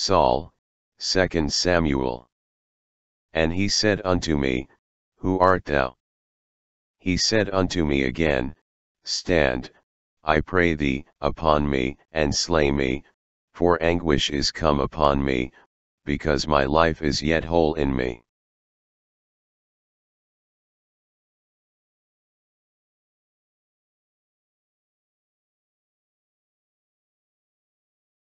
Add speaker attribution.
Speaker 1: Saul, 2 Samuel. And he said unto me, Who art thou? He said unto me again, Stand, I pray thee, upon me, and slay me, for anguish is come upon me, because my life is yet whole in me.